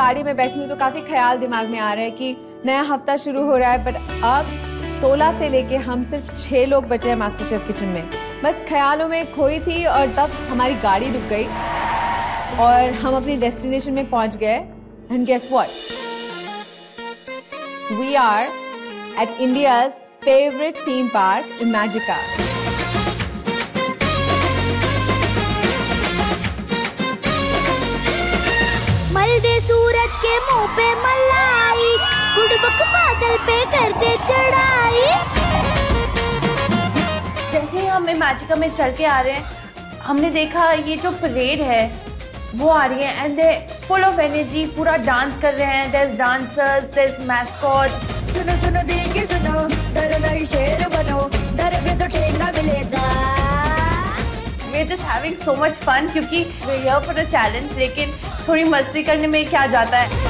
गाड़ी में बैठी हूँ तो काफ़ी ख्याल दिमाग में आ रहा है कि नया हफ़्ता शुरू हो रहा है बट अब 16 से लेके हम सिर्फ़ छह लोग बचे हैं मास्टर शेफ किचन में। बस ख्यालों में खोई थी और तब हमारी गाड़ी रुक गई और हम अपनी डेस्टिनेशन में पहुँच गए। And guess what we are at India's favourite theme park Imagica मल दे सूरज के मुँह पे मलाई गुड़बक बादल पे करते चढ़ाई। जैसे ही हम इमेजिका में चल के आ रहे हैं हमने देखा ये जो परेड है वो आ रही है and they full of energy पूरा डांस कर रहे हैं। देयर डांसर्स देयर मैस्कॉट सुनो सुनो दिल की सुनो डरो नहीं शेर बनो डरोगे तो ठेंगा मिलेगा। We just having so much fun क्योंकि we here for a challenge लेकिन थोड़ी मस्ती करने में क्या जाता है?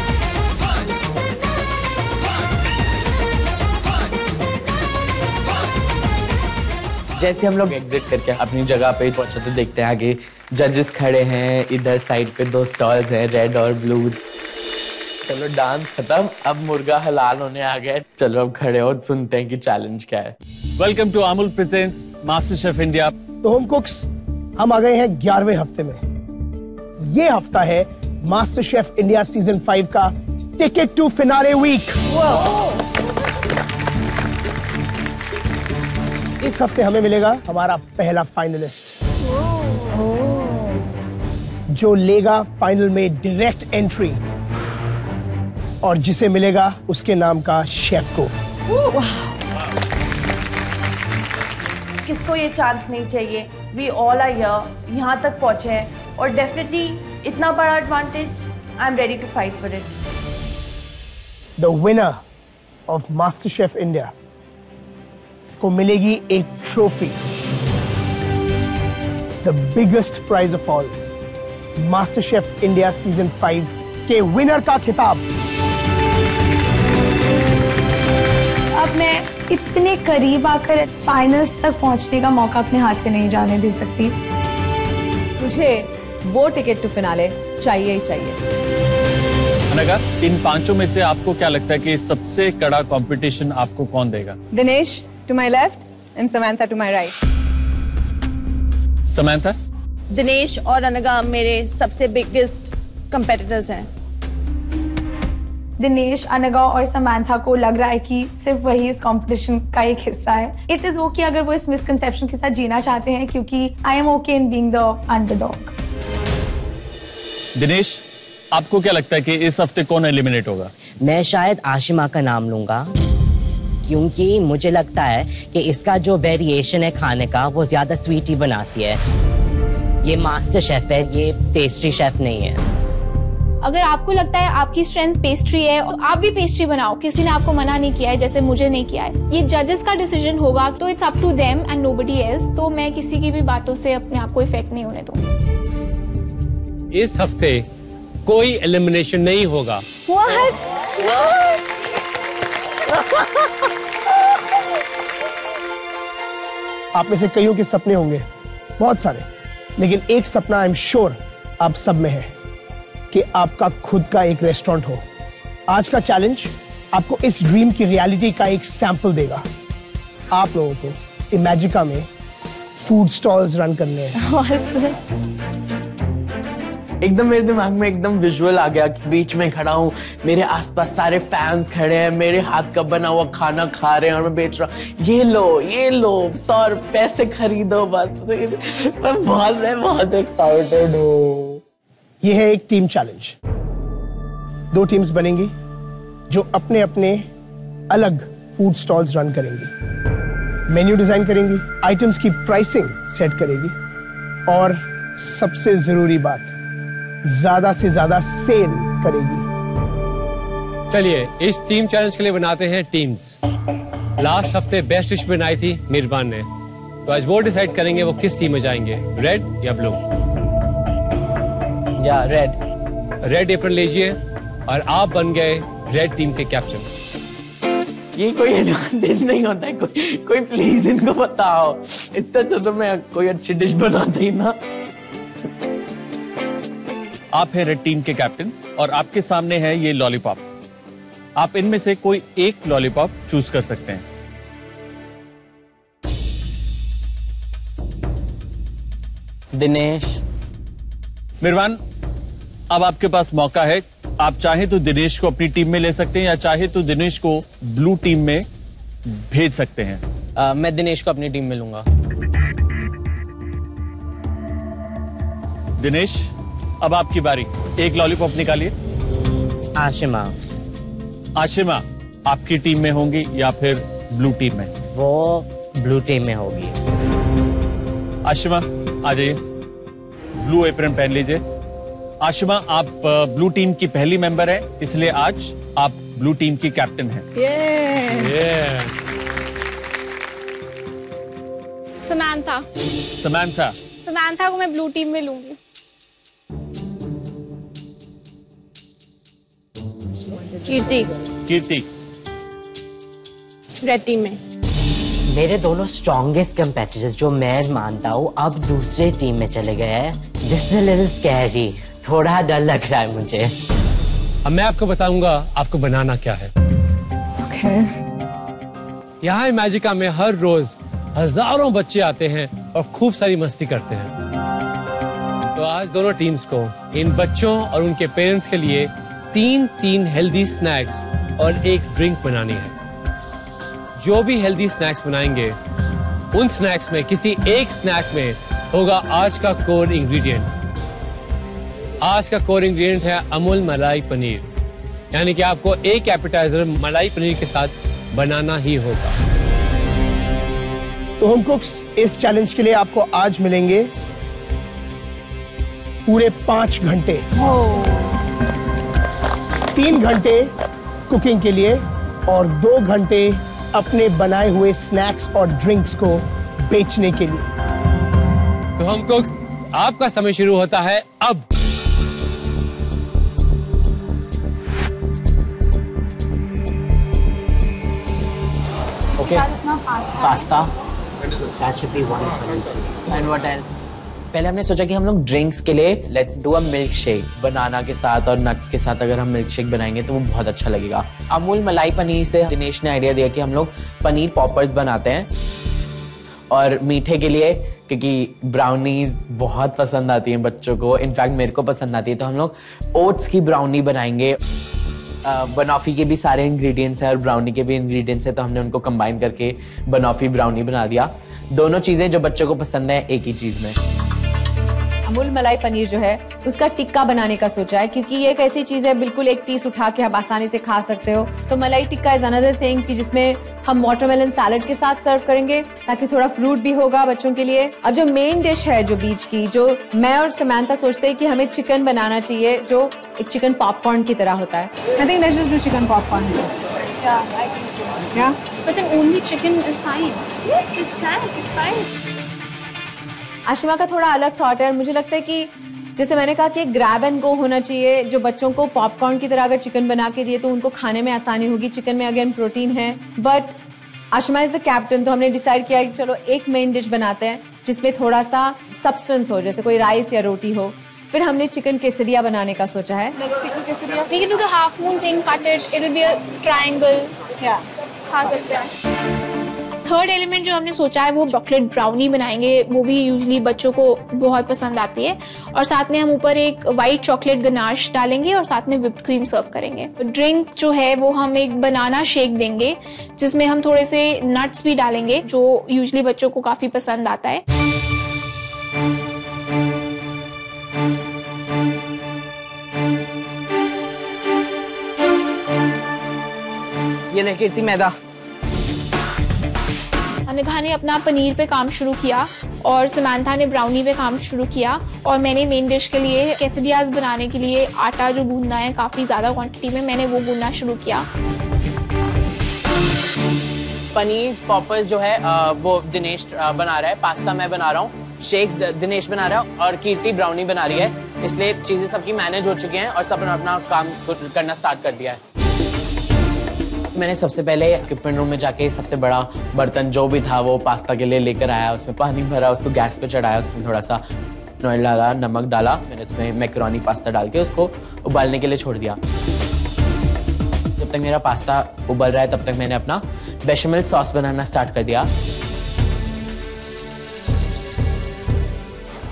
जैसे हम लोग एग्जिट करके अपनी जगह पे पहुँचे तो देखते हैं आगे जजेस खड़े हैं इधर साइड पे दो स्टॉल्स हैं रेड और ब्लू चलो डांस खत्म अब मुर्गा हलाल होने आ गया चलो अब खड़े हो सुनते हैं कि चैलेंज क्या है। Welcome to Amul presents master chef India तो होम कुक्स हम आ गए हैं ग्यारहवें हफ़्ते में। ये हफ़्ता है master chef India season five का टिकट टू फिनाले वीक इस हफ़्ते हमें मिलेगा हमारा पहला फाइनलिस्ट जो लेगा फाइनल में डायरेक्ट एंट्री और जिसे मिलेगा उसके नाम का शेफ को। किसको ये चांस नहीं चाहिए? वी ऑल आर हियर यहाँ तक पहुँचे हैं, और डेफिनेटली इतना बड़ा advantage I am ready to fight for it the winner of master chef India को मिलेगी एक trophy the biggest prize of all master chef India season five के विनर का खिताब. अब मैं इतने करीब आकर फाइनल्स तक पहुँचने का मौका अपने हाथ से नहीं जाने दे सकती। मुझे वो टिकट टू फिनाले चाहिए ही चाहिए। अनगा इन पाँचों में से आपको क्या लगता है कि सबसे कड़ा कंपटीशन आपको कौन देगा? Dinesh to my left and Samantha to my right Samantha Dinesh और अनगा मेरे सबसे बिगेस्ट कंपेटिटर्स हैं। दिनेश अनगा और समांथा को लग रहा है कि सिर्फ़ वही इस कंपटीशन का एक हिस्सा है। इट इज़ ओके अगर वो इस मिसकंसेप्शन के साथ जीना चाहते हैं क्योंकि I am okay in being the underdog Dinesh आपको क्या लगता है कि इस हफ़्ते कौन एलिमिनेट होगा? मैं शायद आशिमा का नाम लूँगा क्योंकि मुझे लगता है कि इसका जो वेरिएशन है खाने का वो ज़्यादा स्वीट ही बनाती है। ये मास्टर शेफ है ये पेस्ट्री शेफ नहीं है। अगर आपको लगता है आपकी स्ट्रेंथ पेस्ट्री है तो आप भी पेस्ट्री बनाओ। किसी ने आपको मना नहीं किया है जैसे मुझे नहीं किया है। ये जजेस का डिसीज़न होगा तो it's up to them and nobody else तो मैं किसी की भी बातों से अपने आप को इफ़ेक्ट नहीं होने दूँगी। इस हफ़्ते कोई एलिमिनेशन नहीं होगा। What? What? आप में से कईयों के सपने होंगे बहुत सारे। लेकिन एक सपना आई एम श्योर आप सब में है। कि आपका खुद का एक रेस्टोरेंट हो। आज का चैलेंज आपको इस ड्रीम की रियलिटी का एक सैंपल देगा। आप लोगों को इमेजिका में फ़ूड स्टॉल्स रन करने हैं। एकदम मेरे दिमाग में एकदम विजुअल आ गया कि बीच में खड़ा हूँ। मेरे आसपास सारे फैंस खड़े हैं मेरे हाथ का बना हुआ खाना खा रहे हैं और मैं बेच रहा हूँ। ये लो ये लो सौ पैसे खरीदो बस। मैं बहुत मैं बहुत एक्साइटेड हूँ। ये है एक टीम चैलेंज दो टीम्स बनेंगी जो अपने अपने अलग फ़ूड स्टॉल्स रन करेंगी. मेन्यू डिज़ाइन करेंगी आइटम्स की प्राइसिंग सेट करेगी. और सबसे ज़रूरी बात, ज़्यादा से ज़्यादा सेल करेगी. चलिए, इस टीम चैलेंज के लिए बनाते हैं टीम्स लास्ट हफ़्ते बेस्ट डिश बनाई थी मिरवान ने. तो आज वो डिसाइड करेंगे वो किस टीम में जाएँगे रेड या ब्लू या रेड रेड एप्रन लीजिए और आप बन गए रेड टीम के कैप्टन ये कोई एडवांटेज नहीं होता है कोई कोई प्लीज़ इनको बताओ। इससे अच्छा तो मैं कोई अच्छी डिश बनाता ही ना। आप हैं रेड टीम के कैप्टन और आपके सामने है ये लॉलीपॉप आप इनमें से कोई एक लॉलीपॉप चूज़ कर सकते हैं। दिनेश। मिरवान अब आपके पास मौका है। आप चाहे तो दिनेश को अपनी टीम में ले सकते हैं या चाहे तो दिनेश को ब्लू टीम में भेज सकते हैं। अ, मैं दिनेश को अपनी टीम में लूँगा। दिनेश अब आपकी बारी। एक लॉलीपॉप निकालिए। आशिमा। आशिमा आपकी टीम में होंगी या फिर ब्लू टीम में? वो ब्लू टीम में होगी। आशिमा आ जाइए। ब्लू एप्रन पहन लीजिए। आशिमा आप ब्लू टीम की पहली मेंबर है इसलिए आज आप ब्लू टीम की कैप्टन हैं। समांथा समैंथा समांथा को मैं ब्लू टीम में लूँगी। कीर्ति। कीर्ति। रेड टीम में। मेरे दोनों स्ट्रॉन्गेस्ट कंपेटिटर्स जो मैं मानता हूँ अब दूसरे टीम में चले गए हैं दिस लिटिल स्कैरी थोड़ा डर लग रहा है मुझे। अब मैं आपको बताऊँगा आपको बनाना क्या है। Okay. यहाँ इमेजिका में हर रोज हज़ारों बच्चे आते हैं और खूब सारी मस्ती करते हैं। तो आज दोनों टीम्स को इन बच्चों और उनके पेरेंट्स के लिए तीन तीन हेल्दी स्नैक्स और एक ड्रिंक बनानी है। जो भी हेल्दी स्नैक्स बनाएँगे उन स्नैक्स में किसी एक स्नैक में होगा आज का कोर इंग्रेडिएंट आज का कोर इंग्रेडिएंट है अमूल मलाई पनीर। यानी कि आपको एक एपिटाइजर मलाई पनीर के साथ बनाना ही होगा। तो होम कुक्स इस चैलेंज के लिए आपको आज मिलेंगे पूरे पाँच घंटे। तीन घंटे कुकिंग के लिए और दो घंटे अपने बनाए हुए स्नैक्स और ड्रिंक्स को बेचने के लिए। तो हम कुक्स आपका समय शुरू होता है अब। Okay pasta That should be 123. And what else पहले हमने सोचा कि हम लोग ड्रिंक्स के लिए let's do a milk shake banana के साथ और नट्स के साथ अगर हम मिल्क शेक बनाएँगे तो वो बहुत अच्छा लगेगा। अमूल मलाई पनीर से दिनेश ने आइडिया दिया कि हम लोग पनीर पॉपर्स बनाते हैं। और मीठे के लिए क्योंकि ब्राउनीज बहुत पसंद आती हैं बच्चों को। इनफैक्ट मेरे को पसंद आती है तो हम लोग ओट्स की ब्राउनी बनाएँगे। बनॉफी के भी सारे इंग्रेडिएंट्स हैं और ब्राउनी के भी इंग्रेडिएंट्स हैं तो हमने उनको कंबाइन करके बनाफी ब्राउनी बना दिया। दोनों चीज़ें जो बच्चों को पसंद है, एक ही चीज़ में। अमूल मलाई पनीर जो है उसका टिक्का बनाने का सोचा है क्योंकि ये एक ऐसी चीज़ है बिल्कुल एक पीस उठा के आप आसानी से खा सकते हो तो मलाई टिक्का इज़ अनदर थिंग कि जिसमें हम वाटरमेलन सैलड के साथ सर्व करेंगे ताकि थोड़ा फ्रूट भी होगा बच्चों के लिए अब जो मेन डिश है जो बीच की जो मैं और समानता सोचते हैं कि हमें चिकन बनाना चाहिए जो एक चिकन पॉपकॉर्न की तरह होता है I think let's just do chicken popcorn. Yeah. But then only chicken is fine. Yes, it's snack. It's fine. Ashima का थोड़ा अलग थॉट है और मुझे लगता है कि जैसे मैंने कहा कि ग्रैब एंड गो होना चाहिए जो बच्चों को पॉपकॉर्न की तरह अगर चिकन बना के दिए तो उनको खाने में आसानी होगी चिकन में अगेन प्रोटीन है but Ashima is the captain तो हमने डिसाइड किया कि चलो एक मेन डिश बनाते हैं जिसमें थोड़ा सा सब्सटेंस हो जैसे कोई राइस या रोटी हो फिर हमने चिकन केसरिया बनाने का सोचा है moon thing, cut it. It'll be a triangle. Yeah. खा सकते हैं थर्ड एलिमेंट जो हमने सोचा है, वो चॉकलेट ब्राउनी बनाएँगे। वो भी यूजली बच्चों को बहुत पसंद आती है। और साथ में हम ऊपर एक वाइट चॉकलेट गनाश डालेंगे और साथ में विप्ड क्रीम सर्व करेंगे। ड्रिंक जो है, वो हम एक बनाना शेक देंगे, जिसमें हम थोड़े से नट्स भी डालेंगे, जो यूजली बच्चों को काफ़ी पसंद आता है। ये ले कीर्ति मैदा। अनघा ने अपना पनीर पे काम शुरू किया और समांथा ने ब्राउनी पे काम शुरू किया और मैंने मेन डिश के लिए कैसेडियाज बनाने के लिए आटा जो गूंदना है काफ़ी ज़्यादा क्वांटिटी में मैंने वो गूंदना शुरू किया। पनीर पॉपर्स जो है वो दिनेश बना रहा है। पास्ता मैं बना रहा हूँ। शेक्स दिनेश बना रहा है और कीर्ति ब्राउनी बना रही है। इसलिए चीज़ें सबकी मैनेज हो चुकी हैं और सब अपना काम करना स्टार्ट कर दिया है। मैंने सबसे पहले इक्विपमेंट रूम में जाके सबसे बड़ा बर्तन जो भी था वो पास्ता के लिए लेकर आया, उसमें पानी भरा, उसको गैस पे चढ़ाया, उसमें थोड़ा सा ऑयल डाला, नमक डाला मैंने उसमें मैक्रोनी पास्ता डाल के उसको उबालने के लिए छोड़ दिया। जब तक मेरा पास्ता उबल रहा है, तब तक मैंने अपना बेशमल सॉस बनाना स्टार्ट कर दिया।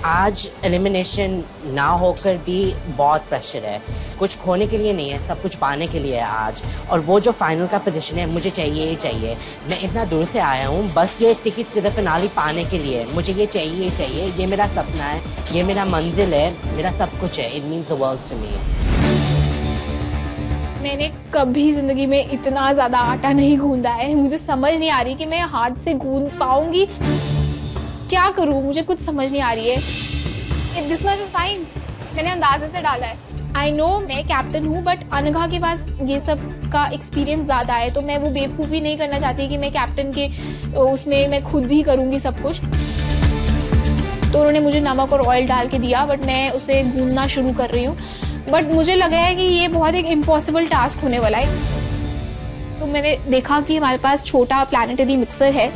आज एलिमिनेशन ना होकर भी बहुत प्रेशर है। कुछ खोने के लिए नहीं है, सब कुछ पाने के लिए है आज। और वो जो फाइनल का पोजीशन है, मुझे चाहिए ही चाहिए। मैं इतना दूर से आया हूँ, बस ये टिकट सिर्फ़ फिनाली पाने के लिए। मुझे ये चाहिए ही चाहिए, ये मेरा सपना है, ये मेरा मंजिल है, मेरा सब कुछ है। It means the world to me मैंने कभी ज़िंदगी में इतना ज़्यादा आटा नहीं गूंदा है। मुझे समझ नहीं आ रही कि मैं हाथ से गूंद पाऊँगी। क्या करूँ? मुझे कुछ समझ नहीं आ रही है। दिस मच इज़ फाइन मैंने अंदाजे से डाला है। आई नो मैं कैप्टन हूँ बट अनघा के पास ये सब का एक्सपीरियंस ज़्यादा है तो मैं वो बेवकूफ़ी नहीं करना चाहती कि मैं कैप्टन के उसमें मैं खुद ही करूँगी सब कुछ। तो उन्होंने मुझे नमक और ऑयल डाल के दिया बट मैं उसे गूंदना शुरू कर रही हूँ। बट मुझे लगा है कि ये बहुत एक इम्पॉसिबल टास्क होने वाला है। तो मैंने देखा कि हमारे पास छोटा प्लानिटरी मिक्सर है।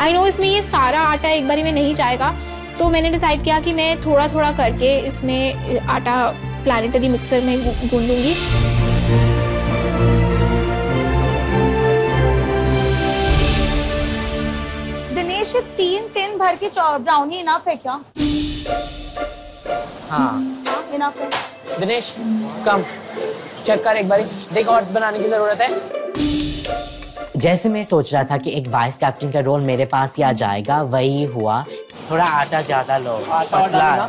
आई नो इसमें ये सारा आटा एक बारी में नहीं जाएगा तो मैंने डिसाइड किया कि मैं थोड़ा थोड़ा करके इसमें आटा प्लानिटरी मिक्सर में गूंदूँगी दिनेश तीन टिन भर के ब्राउनी इनफ है क्या? हाँ। इनफ है। दिनेश कम चेक कर एक बारी। देख और बनाने की ज़रूरत है। जैसे मैं सोच रहा था कि एक वाइस कैप्टन का रोल मेरे पास ही आ जाएगा वही हुआ। थोड़ा आटा ज़्यादा लो पतला। है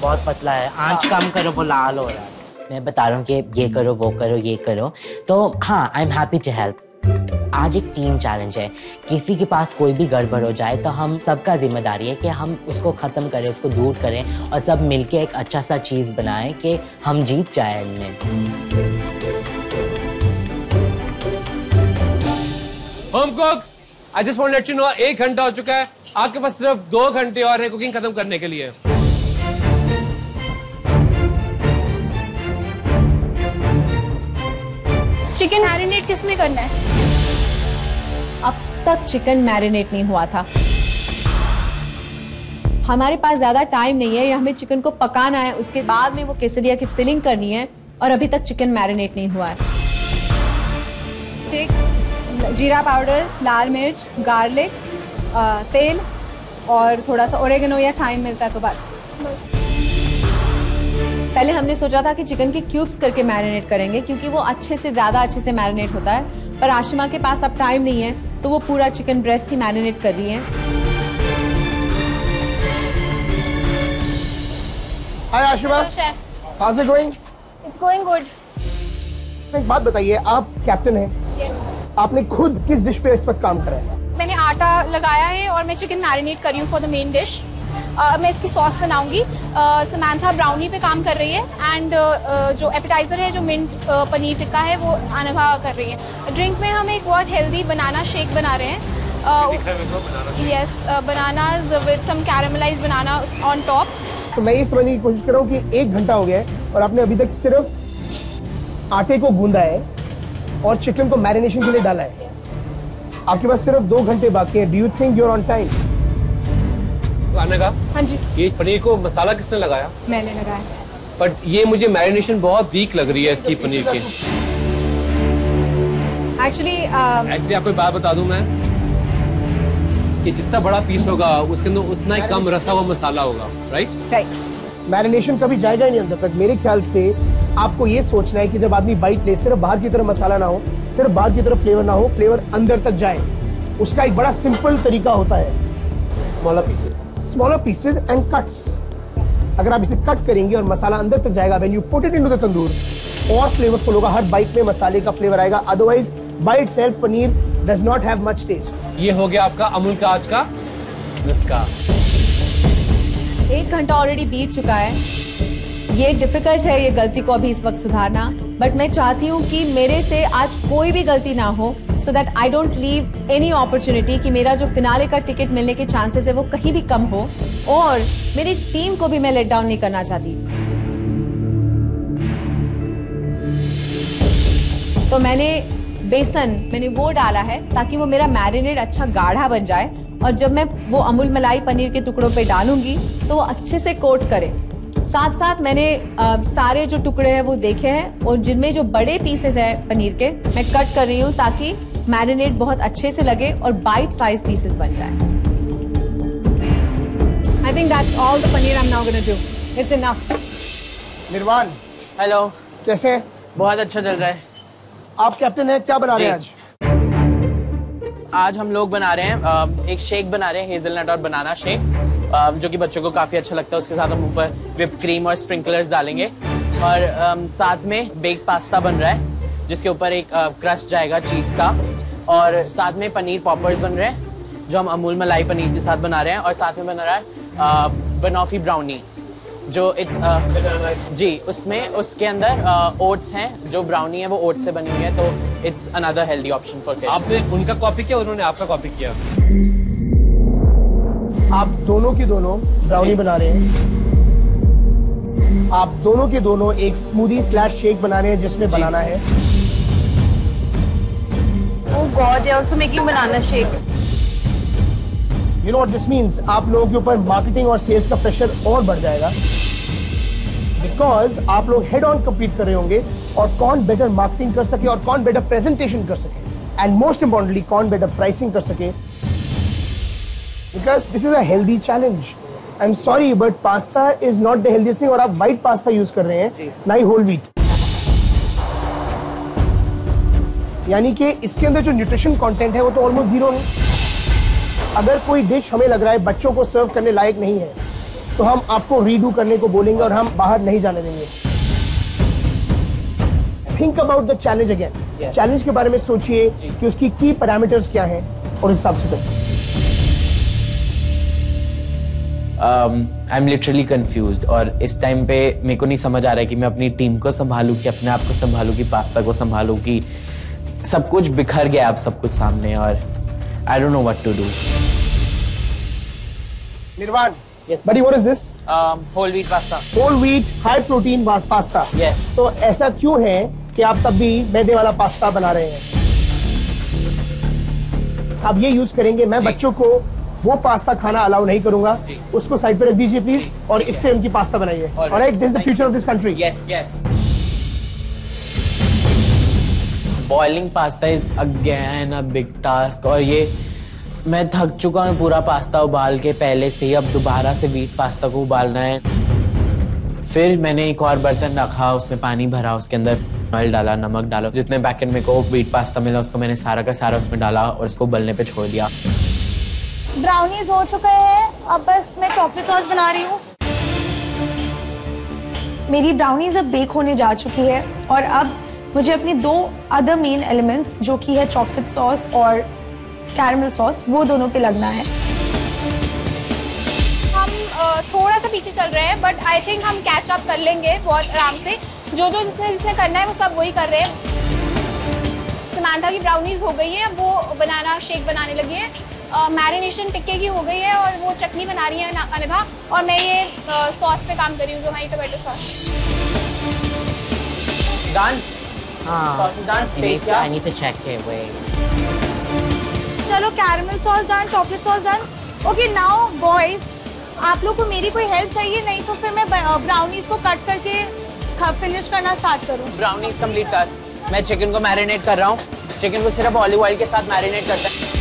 बहुत पतला है। आँच कम करो वो लाल हो रहा है। मैं बता रहा हूँ कि ये करो वो करो ये करो। तो हाँ I am happy to help आज एक टीम चैलेंज है। किसी के पास कोई भी गड़बड़ हो जाए तो हम सबका ज़िम्मेदारी है कि हम उसको ख़त्म करें उसको दूर करें और सब मिलके एक अच्छा सा चीज़ बनाएँ कि हम जीत जाए इनमें। Home cooks I just want let you know एक घंटा हो चुका है। आपके पास सिर्फ़ दो घंटे और है कुकिंग खत्म करने के लिए। चिकन मैरिनेट किसमें करना है? अब तक चिकन मैरिनेट नहीं हुआ था। हमारे पास ज़्यादा टाइम नहीं है या हमें चिकन को पकाना है उसके बाद में वो केसरिया की फिलिंग करनी है और अभी तक चिकन मैरिनेट नहीं हुआ है। टेक जीरा पाउडर लाल मिर्च गार्लिक तेल और थोड़ा सा ओरेगनो या टाइम मिलता है तो बस। बस। पहले हमने सोचा था कि चिकन के क्यूब्स करके मैरिनेट करेंगे क्योंकि वो अच्छे से ज़्यादा अच्छे से मैरिनेट होता है। पर आशिमा के पास अब टाइम नहीं है तो वो पूरा चिकन ब्रेस्ट ही मैरिनेट कर रही है। Hi Ashima. How's it going it's going good एक बात बताइए आप कैप्टन हैं। यस आपने खुद किस डिश पे इस वक्त काम करा है? मैंने आटा लगाया है और मैं चिकन मैरिनेट कर रही हूँ फॉर द मेन डिश मैं इसकी सॉस बनाऊँगी। समांथा ब्राउनी पे काम कर रही है एंड जो एपिटाइजर है जो मिंट पनीर टिक्का है वो अनघा कर रही है। ड्रिंक में हम एक बहुत हेल्दी बनाना शेक बना रहे हैं। Yes banana with some caramelize banana on top तो मैं ये समझने की कोशिश कर रहा हूँ कि एक घंटा हो गया है और आपने अभी तक सिर्फ़ आटे को गूंदा है और चिकन को मैरिनेशन के लिए डाला है। आपके पास सिर्फ़ दो घंटे बाकी है। Do you think you're on time आने का? हाँ जी। ये पनीर को मसाला किसने लगाया? मैंने लगाया। बट ये मुझे मैरिनेशन बहुत वीक लग रही है इसकी पनीर की। एक्चुअली एक्चुअली आपको बात बता दूँ मैं? कि जितना बड़ा पीस होगा उसके अंदर उतना ही कम रसा हुआ मसाला होगा राइट राइट मैरिनेशन कभी जाएगा ही नहीं अंदर तक। मेरे ख्याल से आपको ये सोचना है कि जब आदमी बाइट ले सिर्फ़ बाहर की तरफ़ मसाला ना हो सिर्फ़ बाहर की तरफ़ फ्लेवर ना हो फ्लेवर अंदर तक जाए उसका एक बड़ा सिंपल तरीका होता है। Smaller pieces smaller pieces and cuts अगर आप इसे कट करेंगे और मसाला अंदर तक जाएगा when you put it into the tandoor और फ्लेवरफुल होगा हर बाइट में मसाले का फ्लेवर आएगा. Otherwise by itself paneer does not have much taste ये हो गया आपका अमूल का आज का नुस्खा एक घंटा ऑलरेडी बीत चुका है। ये डिफ़िकल्ट है ये गलती को अभी इस वक्त सुधारना। बट मैं चाहती हूँ कि मेरे से आज कोई भी गलती ना हो so that I don't leave any opportunity कि मेरा जो फिनाले का टिकट मिलने के चांसेस है वो कहीं भी कम हो, और मेरी टीम को भी मैं लेट डाउन नहीं करना चाहती। तो मैंने बेसन, मैंने वो डाला है ताकि वो मेरा मैरिनेट अच्छा गाढ़ा बन जाए, और जब मैं वो अमूल मलाई पनीर के टुकड़ों पे डालूँगी तो वो अच्छे से कोट करे। साथ साथ मैंने अ, सारे जो टुकड़े हैं वो देखे हैं और जिनमें जो बड़े पीसेस है पनीर के मैं कट कर रही हूँ ताकि मैरिनेट बहुत अच्छे से लगे और बाइट साइज़ पीसेस बन जाए। I think that's all the paneer I'm now gonna do. It's enough. Nirvaan. Hello कैसे बहुत अच्छा चल रहा है। आप कैप्टन हैं क्या बना रहे हैं आज? आज हम लोग बना रहे हैं एक शेक बना रहे हैं हेजलनट और बनाना शेक जो कि बच्चों को काफ़ी अच्छा लगता है, उसके साथ हम ऊपर विप क्रीम और स्प्रिंकलर्स डालेंगे। और साथ में बेक पास्ता बन रहा है, जिसके ऊपर एक क्रश जाएगा चीज़ का। और साथ में पनीर पॉपर्स बन रहे हैं, जो हम अमूल मलाई पनीर के साथ बना रहे हैं। और साथ में बना रहा है बनॉफी ब्राउनी जो इट्स जी, उसमें, उसके अंदर ओट्स हैं। जो ब्राउनी है, वो ओट्स से बनी हुई है तो it's another healthy option for आपने उनका कॉपी किया, उन्होंने आपका कॉपी किया? आप दोनों की दोनों ब्राउनी बना रहे हैं। आप दोनों के दोनों एक स्मूदी स्लैश शेक बना रहे हैं जिसमें बनाना है। Oh God, they're also making banana shake. You know this means आप लोगों के ऊपर मार्केटिंग और सेल्स का प्रेशर और बढ़ जाएगा। बिकॉज़ आप लोग हेड ऑन कम्पीट कर रहे होंगे और कौन बेटर मार्केटिंग कर सके और कौन बेटर प्रेजेंटेशन कर सके। एंड मोस्ट इंपॉर्टेंटली कौन बेटर प्राइसिंग कर सके। Because this is a healthy challenge I am sorry but pasta is not the healthiest thing और आप व्हाइट पास्ता यूज़ कर रहे हैं ना ही होल व्हीट यानी कि इसके अंदर जो न्यूट्रिशन कंटेंट है वो तो ऑलमोस्ट ज़ीरो है अगर कोई डिश हमें लग रहा है बच्चों को सर्व करने लायक नहीं है तो हम आपको रीडू करने को बोलेंगे और हम बाहर नहीं जाने देंगे। Think about the challenge again challenge के बारे में सोचिए कि उसकी की पैरामीटर्स क्या हैं और हिसाब से करिए आई एम लिटरली कंफ्यूज और इस टाइम पे मेरे को नहीं समझ आ रहा है कि मैं अपनी टीम को संभालूं कि अपने आप को संभालूं कि पास्ता को संभालूं कि सब कुछ बिखर गया अब सब कुछ सामने और I don't know what to do Nirvaan बड़ी what is this whole wheat pasta whole wheat high protein pasta Yes. तो ऐसा क्यों है कि आप तब भी मैदे वाला पास्ता बना रहे हैं? आप ये यूज़ करेंगे मैं बच्चों को वो पास्ता खाना अलाउ नहीं करूँगा। उसको साइड पे रख दीजिए प्लीज़ और इससे उनकी पास्ता बनाइए। Alright this the future of this country yes yes boiling pasta is again a big task और ये मैं थक चुका हूँ पूरा पास्ता उबाल के पहले से ही। अब दोबारा से व्हीट पास्ता को उबालना है। फिर मैंने एक और बर्तन रखा उसमें पानी भरा उसके अंदर ऑयल डाला नमक डाला। जितने पैकेट में को व्हीट पास्ता मिला उसको मैंने सारा का सारा उसमें डाला और उसको उबलने पे छोड़ दिया। ब्राउनीज हो चुके हैं। अब बस मैं चॉकलेट सॉस बना रही हूँ। मेरी ब्राउनीज अब बेक होने जा चुकी है और अब मुझे अपनी दो अदर मेन एलिमेंट्स जो कि है चॉकलेट सॉस और कैरमल सॉस वो दोनों पे लगना है। हम थोड़ा सा पीछे चल रहे हैं बट आई थिंक हम कैच अप कर लेंगे बहुत आराम से। जो जो जिसने जिसने करना है, वो सब वही कर रहे हैं। समांथा की ब्राउनीज हो गई है वो बनाना शेक बनाने लगी है। मैरिनेशन टिक्के की हो गई है और वो चटनी बना रही है अनिभा। और मैं ये सॉस पे काम कर रही हूँ जो हमारी टोमेटो सॉस डन हाँ. चलो caramel sauce done chocolate sauce done okay now boys आप लोग को मेरी कोई हेल्प चाहिए? नहीं तो फिर मैं ब्राउनीज को कट करके फिनिश करना स्टार्ट करूँ। ब्राउनीज कंप्लीट कर। मैं चिकन को मैरिनेट कर रहा हूँ। चिकन को सिर्फ़ ऑलिव ऑयल के साथ मैरिनेट करता हैं।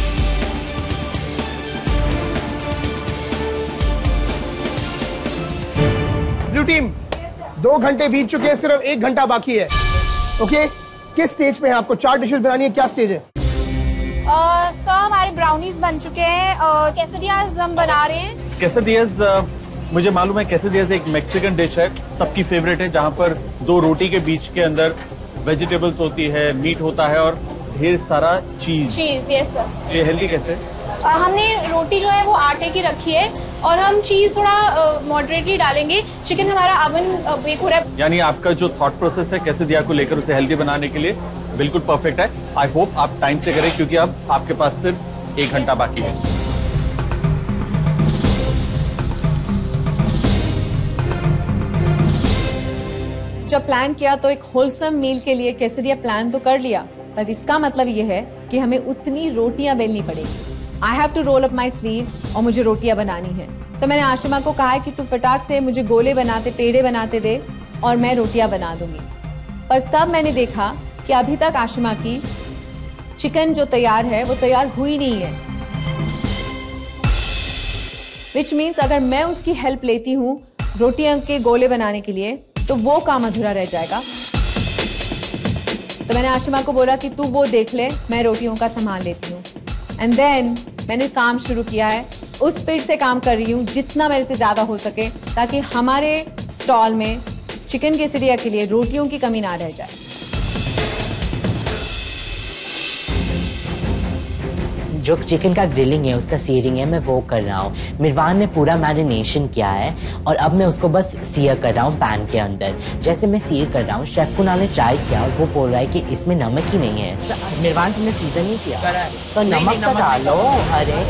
टीम दो घंटे बीत चुके हैं सिर्फ़ एक घंटा बाकी है। ओके? किस स्टेज पे है आपको? चार डिशेस बनानी है क्या स्टेज है? सर हमारे ब्राउनीज बन चुके हैं कैसेडियाज हम बना रहे हैं। कैसेडियस मुझे मालूम है कैसेडियस एक मैक्सिकन डिश है सबकी फेवरेट है जहाँ पर दो रोटी के बीच के अंदर वेजिटेबल्स होती है मीट होता है और ढेर सारा चीज़ चीज़ यस सर ये हेल्दी कैसे? हमने रोटी जो है वो आटे की रखी है और हम चीज़ थोड़ा मॉडरेटली डालेंगे। चिकन हमारा अवन बेक हो रहा है। यानी आपका जो थॉट प्रोसेस है कैसे दिया को लेकर उसे हेल्दी बनाने के लिए बिल्कुल परफेक्ट है। आई होप आप टाइम से करें क्योंकि अब आपके पास सिर्फ़ एक घंटा बाकी है। जब प्लान किया तो एक होलसम मील के लिए केसरिया प्लान तो कर लिया पर इसका मतलब ये है कि हमें उतनी रोटियाँ बेलनी पड़ेगी। I have to roll up my sleeves और मुझे रोटियाँ बनानी है। तो मैंने आशिमा को कहा कि तू फटाक से मुझे गोले बनाते, पेड़े बनाते दे और मैं रोटियाँ बना दूँगी। पर तब मैंने देखा कि अभी तक आशिमा की चिकन जो तैयार है, वो तैयार हुई नहीं है। विच मीन्स अगर मैं उसकी हेल्प लेती हूँ रोटियाँ के गोले बनाने के लिए तो वो काम अधूरा रह जाएगा। तो मैंने आशिमा को बोला कि तू वो देख ले, मैं रोटियों का संभाल लेती हूँ। एंड देन मैंने काम शुरू किया है। उस स्पीड से काम कर रही हूँ, जितना मेरे से ज़्यादा हो सके, ताकि हमारे स्टॉल में चिकन केसरिया के लिए रोटियों की कमी ना रह जाए। जो चिकन का ग्रिलिंग है उसका सीयरिंग है मैं वो कर रहा हूँ। मिरवान ने पूरा मैरिनेशन किया है और अब मैं उसको बस सीयर कर रहा हूँ पैन के अंदर। जैसे मैं सीयर कर रहा हूँ शेफ कुनाल ने ट्राई किया और वो बोल रहा है कि इसमें नमक ही नहीं है। मिरवान तुमने सीज़न ही किया? तो नमक डालो अरे।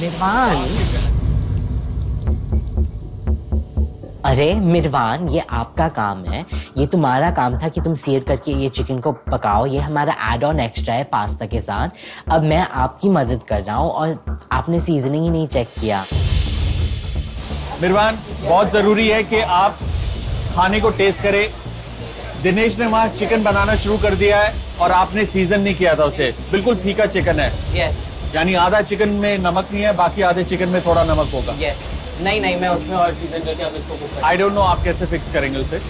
मिरवान अरे मिरवान ये आपका काम है। ये तुम्हारा काम था कि तुम सीर करके ये चिकन को पकाओ। ये हमारा एड ऑन एक्स्ट्रा है पास्ता के साथ। अब मैं आपकी मदद कर रहा हूँ और आपने सीजनिंग ही नहीं चेक किया। मिरवान बहुत ज़रूरी है कि आप खाने को टेस्ट करें। दिनेश ने वहाँ चिकन बनाना शुरू कर दिया है और आपने सीज़न नहीं किया था उसे। बिल्कुल फीका चिकन है। यस यानी आधा चिकन में नमक नहीं है बाकी आधे चिकन में थोड़ा नमक होगा। यस नहीं नहीं मैं उसमें और सीज़न करके अब इसको कुक आई डोंट नो आप कैसे फिक्स करेंगे उसे।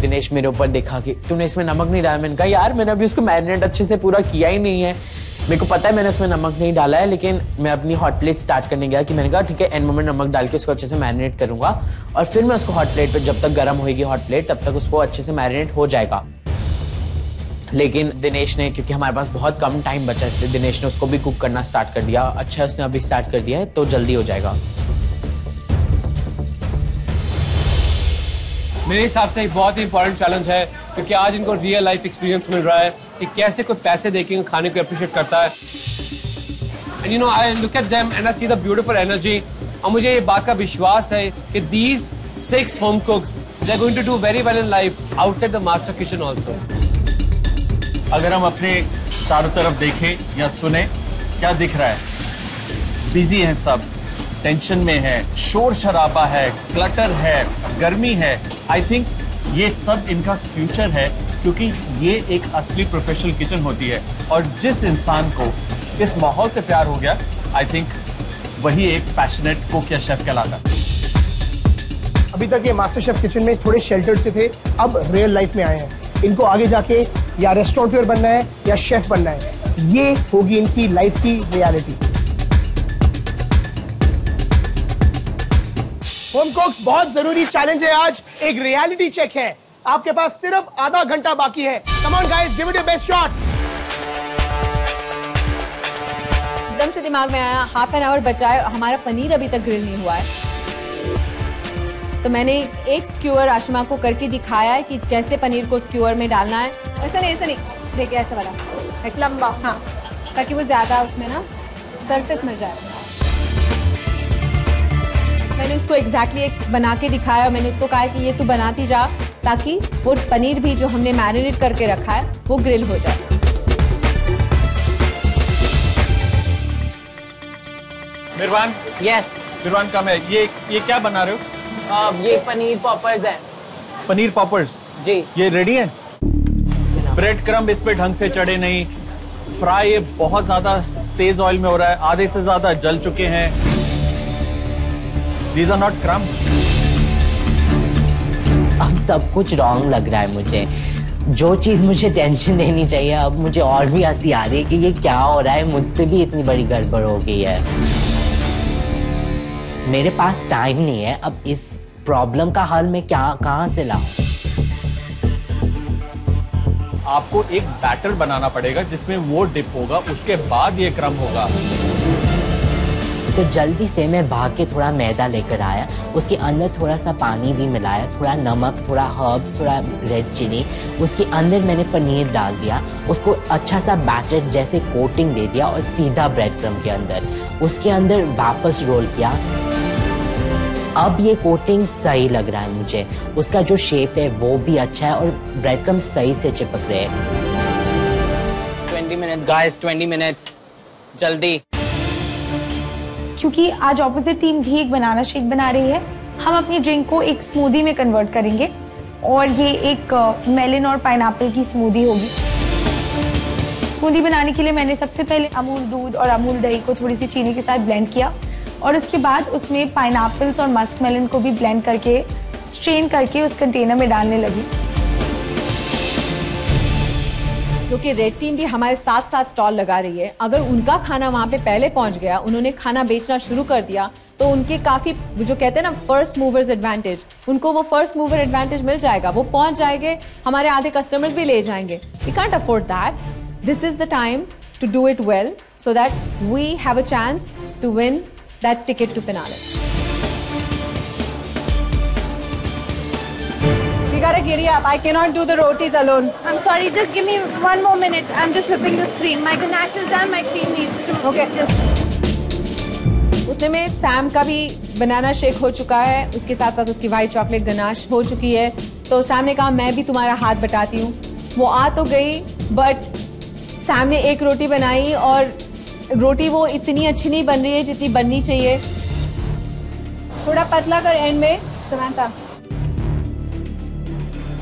दिनेश मेरे ऊपर देखा कि तूने इसमें नमक नहीं डाला। मैंने कहा यार मैंने अभी उसको मैरिनेट अच्छे से पूरा किया ही नहीं है। मेरे को पता है मैंने उसमें नमक नहीं डाला है लेकिन मैं अपनी हॉट प्लेट स्टार्ट करने गया कि मैंने कहा ठीक है एंड मोमेंट नमक डाल के उसको अच्छे से मैरिनेट करूँगा और फिर मैं उसको हॉट प्लेट पर जब तक गर्म होगी हॉट प्लेट तब तक उसको अच्छे से मैरिनेट हो जाएगा। लेकिन दिनेश ने, क्योंकि हमारे पास बहुत कम टाइम बचा है, दिनेश ने उसको भी कुक करना स्टार्ट कर दिया। अच्छा उसने अभी स्टार्ट कर दिया है तो जल्दी हो जाएगा। मेरे हिसाब से एक बहुत ही इंपॉर्टेंट चैलेंज है, क्योंकि आज इनको रियल लाइफ एक्सपीरियंस मिल रहा है, कि कैसे कोई पैसे देके खाने को अप्रिशिएट करता है। And you know I look at them and I see the beautiful energy और मुझे ये बात का विश्वास है कि these six home cooks they are going to do very well in life outside the master kitchen also अगर हम अपने चारों तरफ़ देखें या सुने, क्या दिख रहा है? बिज़ी हैं सब टेंशन में है, शोर शराबा है क्लटर है, गर्मी है। आई थिंक ये सब इनका फ्यूचर है, क्योंकि ये एक असली प्रोफेशनल किचन होती है। और जिस इंसान को इस माहौल से प्यार हो गया आई थिंक वही एक पैशनेट कुक या शेफ कहलाता। अभी तक ये मास्टर शेफ किचन में थोड़े शेल्टर से थे, अब रियल लाइफ में आए हैं। इनको आगे जाके या रेस्टोरेंटर बनना है या शेफ बनना है। ये होगी इनकी लाइफ की रियलिटी होम कुक्स बहुत ज़रूरी चैलेंज है आज। एक रियलिटी चेक है। आपके पास सिर्फ़ आधा घंटा बाकी है। Come on guys give it your best shot एकदम से दिमाग में आया हाफ़ एन आवर बचा है हमारा पनीर अभी तक ग्रिल नहीं हुआ है। तो मैंने एक स्क्यूअर आशमा को करके दिखाया है कि कैसे पनीर को स्क्यूअर में डालना है। ऐसा नहीं ऐसा नहीं। देखिए ऐसा वाला। एक लंबा। हाँ ताकि वो ज़्यादा उसमें ना सरफेस मिल जाए। मैंने उसको एग्जैक्टली exactly एक बना के दिखाया। और मैंने उसको कहा कि ये तू बनाती जा ताकि वो पनीर भी जो हमने मैरिनेट करके रखा है वो ग्रिल हो जाए। मिरवान? यस मिरवान कम है? ये ये क्या बना रहे हो? ये पनीर पॉपर्स है। पनीर पॉपर्स जी। ये रेडी है? ब्रेड क्रम इस पे ढंग से चढ़े नहीं। फ्राई ये बहुत ज़्यादा तेज ऑयल में हो रहा है। आधे से ज़्यादा जल चुके हैं। दीज आर नॉट क्रम अब सब कुछ रॉन्ग लग रहा है मुझे। जो चीज़ मुझे टेंशन देनी चाहिए अब मुझे और भी हँसी आ रही है कि ये क्या हो रहा है। मुझसे भी इतनी बड़ी गड़बड़ हो गई है। मेरे पास टाइम नहीं है। अब इस प्रॉब्लम का हल मैं क्या कहाँ से लाऊं? आपको एक बैटर बनाना पड़ेगा जिसमें वो डिप होगा उसके बाद ये क्रम होगा। तो जल्दी से मैं भाग के थोड़ा मैदा लेकर आया। उसके अंदर थोड़ा सा पानी भी मिलाया थोड़ा नमक थोड़ा हर्ब्स थोड़ा रेड चिली उसके अंदर मैंने पनीर डाल दिया। उसको अच्छा सा बैटर जैसे कोटिंग दे दिया और सीधा ब्रेड क्रम के अंदर। उसके अंदर वापस रोल किया। अब ये कोटिंग सही लग रहा है मुझे। उसका जो शेप है वो भी अच्छा है और ब्रेड क्रम सही से चिपक रहे हैं। 20 मिनट गाइस 20 मिनट्स। जल्दी। क्योंकि आज ऑपोजिट टीम भी एक बनाना शेक बना रही है। हम अपनी ड्रिंक को एक स्मूदी में कन्वर्ट करेंगे और ये एक मेलन और पाइन की स्मूदी होगी। स्मूदी बनाने के लिए मैंने सबसे पहले अमूल दूध और अमूल दही को थोड़ी सी चीनी के साथ ब्लेंड किया। और उसके बाद उसमें पाइन और मस्क मेलन को भी ब्लेंड करके स्ट्रेन करके उस कंटेनर में डालने लगी। क्योंकि रेड टीम भी हमारे साथ साथ स्टॉल लगा रही है। अगर उनका खाना वहाँ पे पहले पहुँच गया, उन्होंने खाना बेचना शुरू कर दिया तो उनके काफ़ी, जो कहते हैं ना फ़र्स्ट मूवर्स एडवांटेज उनको वो फ़र्स्ट मूवर एडवांटेज मिल जाएगा। वो पहुँच जाएँगे, हमारे आधे कस्टमर्स भी ले जाएँगे। We can't afford that this is the time to do it well so that we have a chance to win that ticket to. We gotta giddy up. I cannot do the rotis alone. I'm sorry, just give me one more minute. I'm just whipping the cream. My ganache is done, my cream needs to Okay. just उतने में Sam का भी banana shake हो चुका है उसके साथ साथ उसकी वाइट चॉकलेट गनाश हो चुकी है तो सैम ने कहा मैं भी तुम्हारा हाथ बटाती हूँ वो आ तो गई बट सैम ने एक रोटी बनाई और रोटी वो इतनी अच्छी नहीं बन रही है जितनी बननी चाहिए। थोड़ा पतला कर एंड में समानता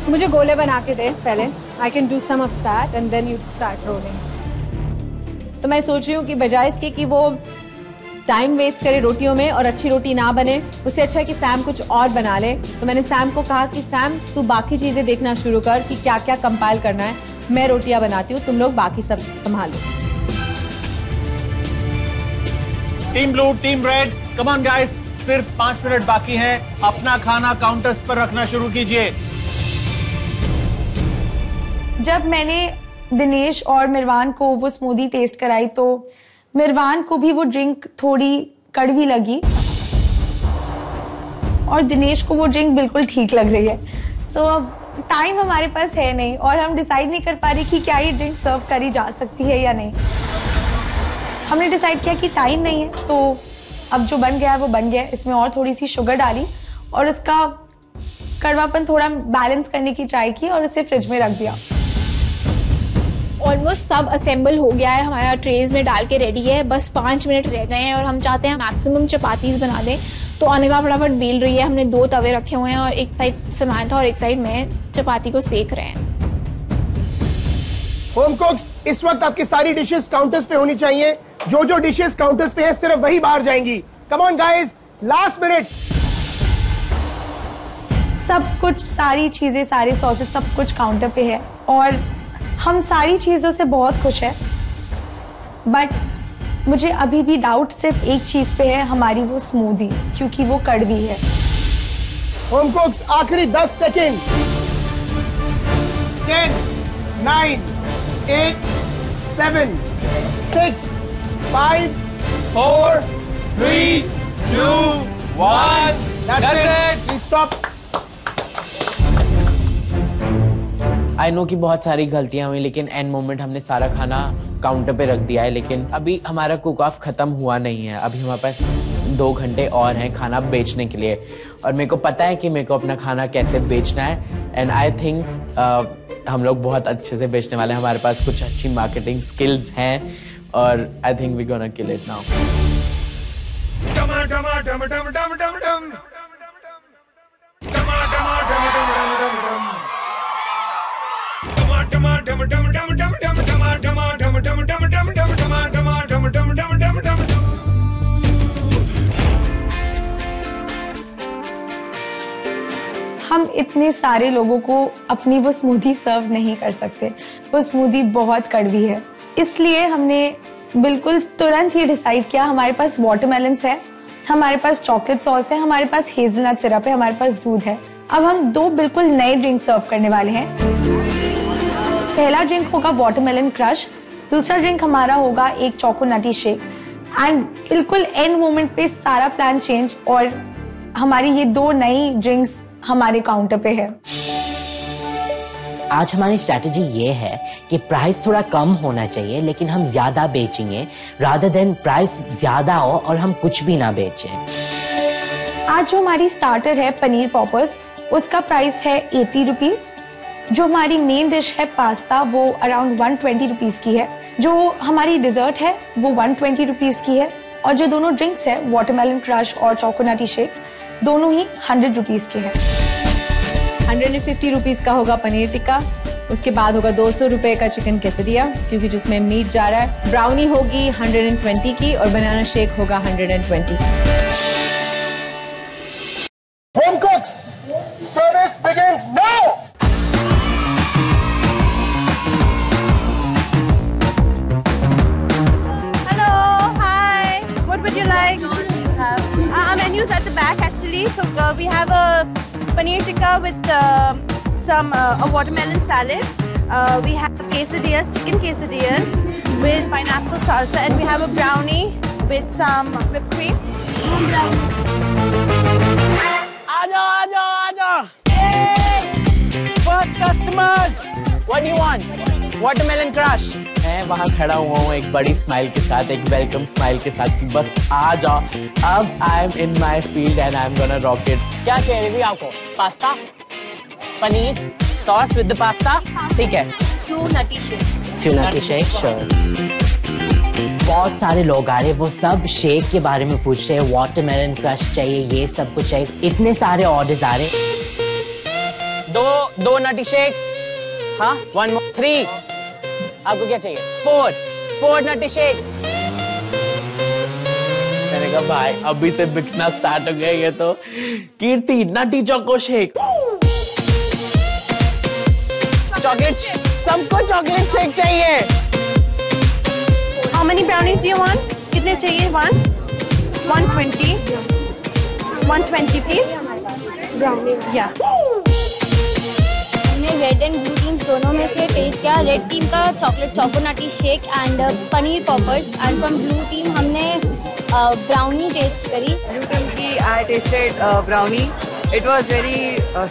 मुझे गोले बना के दे पहले। I can do some of that and then you start rolling तो मैं सोच रही हूँ कि बजाय इसके कि वो टाइम वेस्ट करे रोटियों में और अच्छी रोटी ना बने, उससे अच्छा है कि सैम कुछ और बना ले। तो मैंने सैम को कहा कि सैम तू बाकी चीज़ें देखना शुरू कर कि क्या क्या कंपाइल करना है। मैं रोटियाँ बनाती हूँ, तुम लोग बाकी सब संभालो। Team blue team red. Come on guys सिर्फ़ पाँच मिनट बाकी हैं। अपना खाना काउंटर्स पर रखना शुरू कीजिए। जब मैंने दिनेश और मिरवान को वो स्मूदी टेस्ट कराई तो मिरवान को भी वो ड्रिंक थोड़ी कड़वी लगी। और दिनेश को वो ड्रिंक बिल्कुल ठीक लग रही है। सो so, अब टाइम हमारे पास है नहीं और हम डिसाइड नहीं कर पा रहे कि क्या ये ड्रिंक सर्व करी जा सकती है या नहीं। हमने डिसाइड किया कि टाइम नहीं है तो अब जो बन गया है, वो बन गया है। इसमें और थोड़ी सी शुगर डाली और इसका कड़वापन थोड़ा बैलेंस करने की ट्राई की और इसे फ्रिज में रख दिया। ऑलमोस्ट सब असेंबल हो गया है, हमारा ट्रेज में डाल के रेडी है। बस पाँच मिनट रह गए हैं और हम चाहते हैं मैक्सिमम चपातीज बना दें। तो अनिका फटाफट बेल रही है, हमने दो तवे रखे हुए हैं और एक साइड समानता और एक साइड में चपाती को सेक रहे हैं। होम कुक्स इस वक्त आपकी सारी डिशेस काउंटर्स पे होनी चाहिए। जो जो डिशेस काउंटर्स पे है सिर्फ़ वही बाहर जाएँगी। Come on guys last minute सब कुछ सारी चीज़ें सारे सॉसेस सब कुछ काउंटर पे है। और हम सारी चीज़ों से बहुत खुश है। बट मुझे अभी भी डाउट सिर्फ़ एक चीज़ पे है हमारी वो स्मूदी क्योंकि वो कड़वी है। होम कुक्स आखिरी 10 second 10 9 8 7 6 5 four three two one That's, That's it. Please stop. I know कि बहुत सारी गलतियाँ हुई लेकिन एंड मोमेंट हमने सारा खाना काउंटर पे रख दिया है लेकिन अभी हमारा कुक ऑफ़ खत्म हुआ नहीं है अभी हमारे पास दो घंटे और हैं खाना बेचने के लिए। और मेरे को पता है कि मेरे को अपना खाना कैसे बेचना है। एंड आई थिंक हम लोग बहुत अच्छे से बेचने वाले हैं। हमारे पास कुछ अच्छी मार्केटिंग स्किल्स हैं और I think we gonna kill it now हम इतने सारे लोगों को अपनी वो स्मूदी सर्व नहीं कर सकते। वो स्मूदी बहुत कड़वी है। इसलिए हमने बिल्कुल तुरंत ही डिसाइड किया, हमारे पास वाटरमेलन्स है, हमारे पास चॉकलेट सॉस है, हमारे पास हेजलनट सिरप है, हमारे पास दूध है। अब हम दो बिल्कुल नए ड्रिंक सर्व करने वाले हैं। पहला ड्रिंक होगा वाटरमेलन क्रश दूसरा ड्रिंक हमारा होगा एक चोको नटी शेक एंड बिल्कुल एंड मोमेंट पे सारा प्लान चेंज और हमारी ये दो नई ड्रिंक्स हमारे काउंटर पे है। आज हमारी स्ट्रैटेजी ये है कि प्राइस थोड़ा कम होना चाहिए लेकिन हम ज़्यादा बेचेंगे रादर देन प्राइस ज़्यादा हो और हम कुछ भी ना बेचें। आज जो हमारी स्टार्टर है पनीर पॉपर्स उसका प्राइस है एटी रुपीज़ जो हमारी मेन डिश है पास्ता वो अराउंड वन ट्वेंटी रुपीज़ की है। जो हमारी डिजर्ट है वो वन ट्वेंटी रुपीज़ की है। और जो दोनों ड्रिंक्स है वाटरमेलन क्रश और चोकोनटी शेक दोनों ही हंड्रेड रुपीज़ के हैं। हंड्रेड एंड फिफ्टी रुपीज़ का होगा पनीर टिक्का, उसके बाद होगा दो सौ रुपये का चिकन केसरिया क्योंकि जिसमें मीट जा रहा है। ब्राउनी होगी हंड्रेड एंड ट्वेंटी की और बनाना शेक होगा hundred and twenty some uh, a watermelon salad. Uh, we have quesadillas, chicken quesadillas with pineapple salsa, and we have a brownie with some whipped cream. आजा आजा आजा first customers what you want watermelon crush मैं वहाँ खड़ा हुआ हूँ एक बड़ी स्माइल के साथ एक वेलकम स्माइल के साथ कि बस आ जाओ अब I am in my field and I am gonna rocket क्या चाहिए भी आपको pasta paneer sauce with the pasta ठीक है? ट्यूना की शेक श्योर बहुत सारे लोग आ रहे हैं वो सब शेक के बारे में पूछ रहे हैं वाटरमेलन क्रश चाहिए ये सब कुछ चाहिए इतने सारे ऑर्डर्स आ रहे हैं। दो दो नटी शेक्स हाँ वन मोर थ्री आपको क्या चाहिए? फोर फोर नटी शेक्स मैंने कहा भाई अभी से बिकना स्टार्ट हो गया ये तो। Kirti nutty choco shake chocolate सबको चॉकलेट शेक चाहिए। How many brownies you want कितने चाहिए? One one twenty one twenty please brownie या रेड एंड ब्लू टीम दोनों में से टेस्ट किया। रेड टीम का chocolate choconutty shake and paneer poppers and from blue team हमने ब्राउनी टेस्ट करी। ब्लू टीम की I tested brownie it was very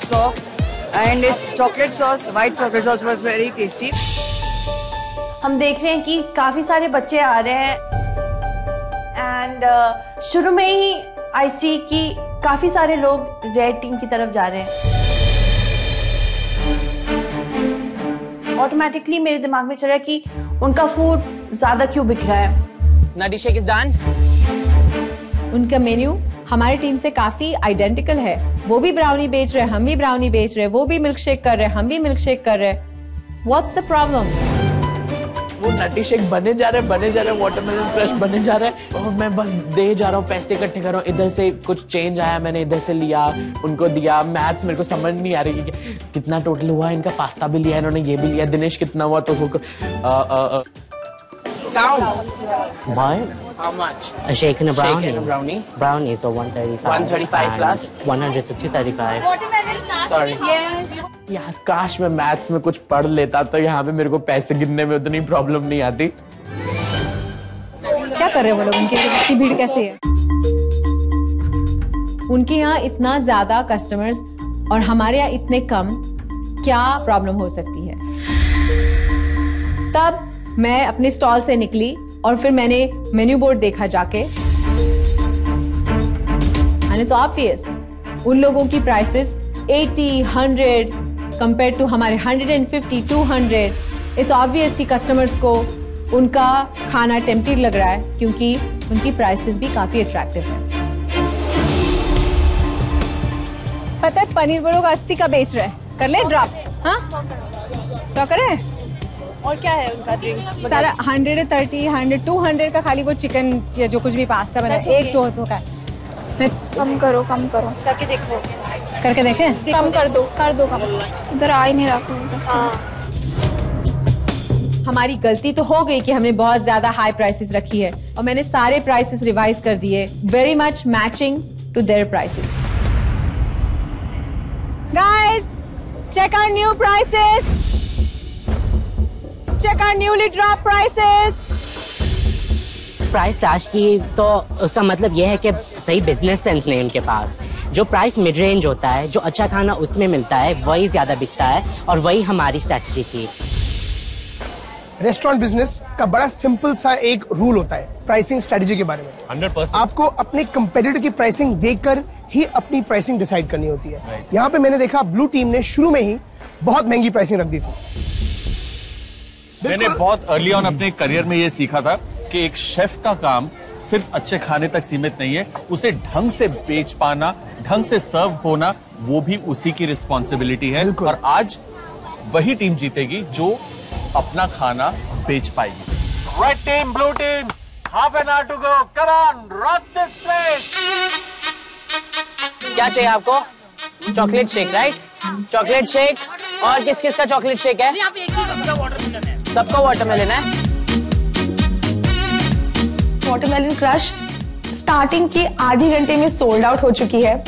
soft uh, and its chocolate sauce, white chocolate sauce was very tasty. हम देख रहे हैं कि काफ़ी सारे बच्चे आ रहे हैं। एंड शुरू में ही आई सी कि काफ़ी सारे लोग रेड टीम की तरफ़ जा रहे हैं। ऑटोमेटिकली मेरे दिमाग में चल रहा है कि उनका फ़ूड ज़्यादा क्यों बिक रहा है? शेक इज़ डन उनका मेन्यू हमारी टीम से काफ़ी आइडेंटिकल है। वो भी ब्राउनी बेच रहे, हम भी ब्राउनी बेच रहे, वो भी मिल्क शेक कर रहे, हम भी मिल्क शेक कर रहे। व्हाट्स द प्रॉब्लम वो नटी शेक बने जा रहे, बने जा रहे वाटरमेलन क्रश बने जा रहे। और मैं बस दे जा रहा हूँ, पैसे इकट्ठे कर रहा हूँ। इधर से कुछ चेंज आया, मैंने इधर से लिया, उनको दिया। मैथ्स मेरे को समझ नहीं आ रही कि कितना टोटल हुआ, इनका पास्ता भी लिया, इन्होंने ये भी लिया। दिनेश कितना हुआ तो उसको अ, What? How much? A shake and a brownie. Shake and a brownie. Brownie, so 135. 135 and plus? 100 to 235. Sorry. यार काश मैं मैथ्स में कुछ पढ़ लेता तो यहाँ पे मेरे को पैसे गिनने में उतनी प्रॉब्लम नहीं आती क्या कर रहे हैं वो लोग उनकी इतनी भीड़ कैसे है उनके यहाँ इतना ज़्यादा कस्टमर्स और हमारे यहाँ इतने कम क्या प्रॉब्लम हो सकती है तब मैं अपने स्टॉल से निकली और फिर मैंने मेन्यू बोर्ड देखा जाके। एंड इट्स ऑब्वियस उन लोगों की प्राइसेस 80, 100 कंपेयर टू हमारे 150, 200 इट्स ऑब्वियस कि कस्टमर्स को उनका खाना टेम्पटेड लग रहा है क्योंकि उनकी प्राइसेस भी काफ़ी अट्रैक्टिव है। पता है पनीर वो लोग अस्सी का बेच रहे कर ले ड्रॉप हाँ? सौ करें? और क्या है उनका ड्रिंक्स सारा hundred thirty hundred two hundred का खाली वो चिकन या जो कुछ भी पास्ता बना एक दो सौ का। कम करो कम करो। करके देखो। करके देखें? कम कर दो कर दो कम। इधर आ ही नहीं रहा हमारी गलती तो हो गई कि हमने बहुत ज़्यादा हाई प्राइसेस रखी है और मैंने सारे प्राइसेस रिवाइज कर दिए। Very much matching to their prices guys check our new prices check our newly dropped prices. Price slash की तो उसका मतलब यह है कि सही बिज़नेस सेंस नहीं उनके पास जो प्राइस मिड रेंज होता है जो अच्छा खाना उसमें मिलता है वही ज़्यादा बिकता है और वही हमारी स्ट्रैटेजी थी रेस्टोरेंट बिज़नेस का बड़ा सिंपल सा एक रूल होता है प्राइसिंग स्ट्रेटजी के बारे में हंड्रेड परसेंट आपको अपने कंपेटिटर की प्राइसिंग देखकर ही अपनी प्राइसिंग डिसाइड करनी होती है right. यहाँ पे मैंने देखा ब्लू टीम ने शुरू में ही बहुत महँगी प्राइसिंग रख दी थी मैंने बहुत अर्ली ऑन अपने करियर में ये सीखा था कि एक शेफ का काम सिर्फ़ अच्छे खाने तक सीमित नहीं है उसे ढंग से बेच पाना ढंग से सर्व होना वो भी उसी की रिस्पॉन्सिबिलिटी है। और आज वही टीम जीतेगी जो अपना खाना बेच पाएगी। Red team blue team half an hour to go come on rock this place क्या चाहिए आपको? Chocolate shake right chocolate shake और किस किस का चॉकलेट शेक है। सबको वाटरमेलन है। वाटरमेलन क्रश स्टार्टिंग के आधे घंटे में सोल्ड आउट हो चुकी है।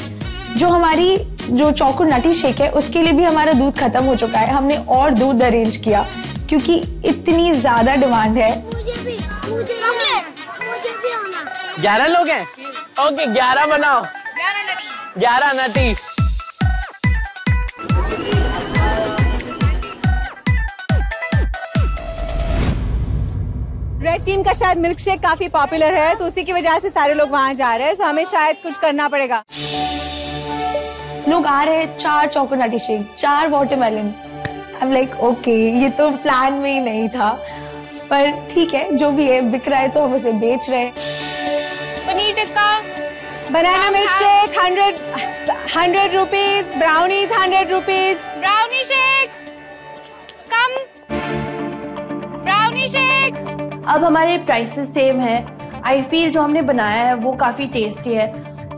जो हमारी जो चौको नटी शेक है उसके लिए भी हमारा दूध खत्म हो चुका है। हमने और दूध अरेंज किया क्योंकि इतनी ज़्यादा डिमांड है। मुझे भी मुझे मुझे भी होना ग्यारह लोग हैं? ओके ग्यारह बनाओ। ग्यारह नटी। रेड टीम का शायद मिल्क शेक काफ़ी पॉपुलर है तो उसी की वजह से सारे लोग वहाँ जा रहे हैं तो हमें शायद कुछ करना पड़ेगा। लोग आ रहे हैं चार चौकोनाटी शेक चार watermelon I am like okay ये तो प्लान में ही नहीं था पर ठीक है जो भी है बिक रहा है तो हम उसे बेच रहे हैं। Paneer tikka. Banana milk shake hundred hundred rupees brownies hundred rupees brownie shake come brownie shake अब हमारे प्राइसेस सेम है। आई फील जो हमने बनाया है, वो काफ़ी टेस्टी है।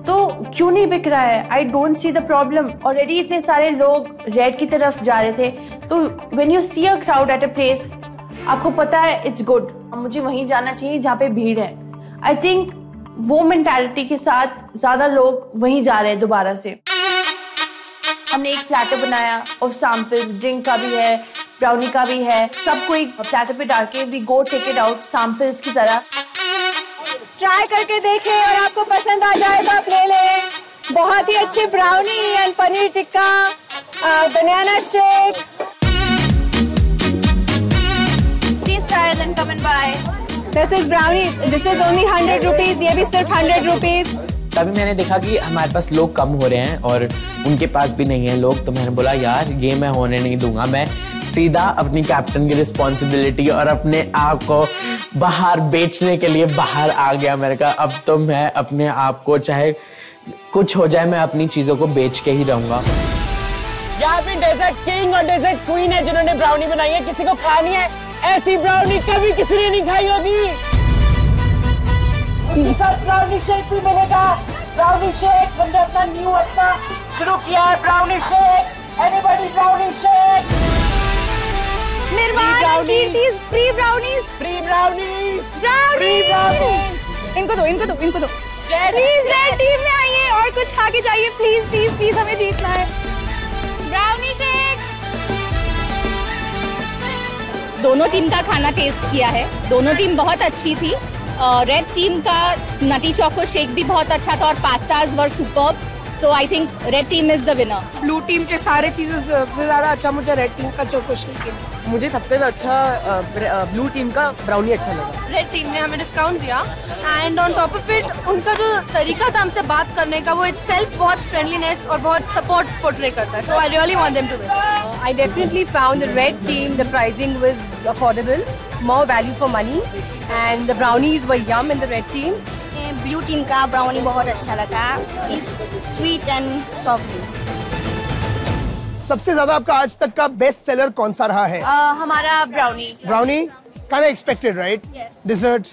तो क्यों नहीं बिक रहा है? I don't see the problem already इतने सारे लोग रेड की तरफ़ जा रहे थे। तो when you see a crowd at a place आपको पता है इट्स गुड मुझे वहीं जाना चाहिए जहाँ पे भीड़ है। आई थिंक वो मेंटालिटी के साथ ज़्यादा लोग वहीं जा रहे हैं दोबारा से। हमने एक प्लेटर बनाया और सैंपल्स ड्रिंक का भी है। ब्राउनी का भी है सबको एक प्लेटर पे डाल के we go take it out samples की तरह ट्राई करके देखें और आपको पसंद आ जाए तो आप ले लें बहुत ही अच्छी brownie and paneer tikka banana shake please try then come and buy this is brownie this is only hundred rupees ये भी सिर्फ़ हंड्रेड रुपीज़ तभी मैंने देखा कि हमारे पास लोग कम हो रहे हैं और उनके पास भी नहीं है लोग तो मैंने बोला, यार, ये मैं होने नहीं दूँगा। मैं सीधा अपनी कैप्टन की रिस्पॉन्सिबिलिटी और अपने आप को बाहर बेचने के लिए बाहर आ गया मैंने कहा अब तो मैं अपने आप को चाहे कुछ हो जाए, मैं अपनी चीज़ों को बेच के ही रहूँगा। यहाँ पे डेजर्ट किंग और डेजर्ट क्वीन है जिन्होंने ब्राउनी बनाई है। किसी को खानी है, ऐसी ब्राउनी कभी किसी ने नहीं खाई होगी। साथ ब्राउनी शेक भी मिलेगा। ब्राउनी शेक हमने अपना न्यू अपना शुरू किया है brownie shake anybody brownie shake निर्माण ब्राउनीज ब्राउनीज ब्राउनी इनको दो इनको दो इनको दो। प्लीज़ रेड टीम में आइए और कुछ खा के जाइए। प्लीज़ प्लीज़ प्लीज़ हमें जीतना है। ब्राउनी शेक दोनों टीम का खाना टेस्ट किया है। दोनों टीम बहुत अच्छी थी। रेड टीम का नटी चौको शेक भी बहुत अच्छा था और pastas were superb so I think red team is the winner blue team के सारे चीज़ें सबसे ज़्यादा अच्छा मुझे रेड टीम का चोको शेक मुझे सबसे अच्छा ब्लू टीम का ब्राउनी अच्छा लगा। रेड टीम ने हमें डिस्काउंट दिया। And on top of it उनका जो तरीका था हमसे बात करने का वो इट सेल्फ बहुत फ्रेंडलीनेस और बहुत सपोर्ट पोर्ट्रे करता है। So I really want them to win I definitely found the red team, the pricing was affordable, more value for money, and the brownies were yum in the red team. Blue team का brownie बहुत अच्छा लगा। Is sweet and soft सबसे ज़्यादा आपका आज तक का बेस्ट सेलर कौन सा रहा है? हमारा brownie brownie of expected right? Desserts?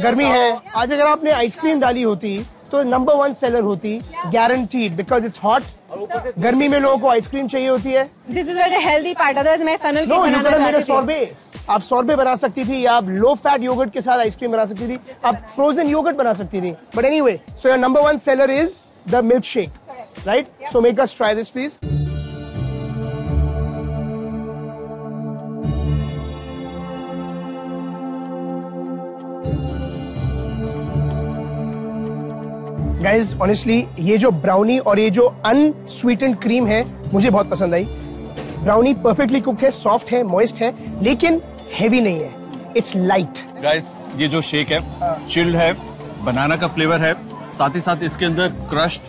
गर्मी है। आज अगर आपने आइसक्रीम डाली होती तो नंबर वन सेलर होती गारंटीड बिकॉज़ इट्स हॉट गर्मी में लोगों को आइसक्रीम चाहिए होती है। This is very healthy part otherwise मैं फनल नो आप सॉर्बे बना सकती थी या आप लो फैट योगर्ट के साथ आइसक्रीम बना सकती थी आप फ्रोजन योगर्ट बना सकती थी। But anyway so your number one seller is the milkshake right so make us try this please guys honestly ये जो ब्राउनी और ये जो अनस्वीटेंड क्रीम है मुझे बहुत पसंद आई। ब्राउनी परफेक्टली कुक है सॉफ्ट है मॉइस्ट है लेकिन हैवी नहीं है. इट्स लाइट गाइस ये जो शेक है चिल्ड है बनाना का फ्लेवर है साथ ही साथ इसके अंदर क्रश्ड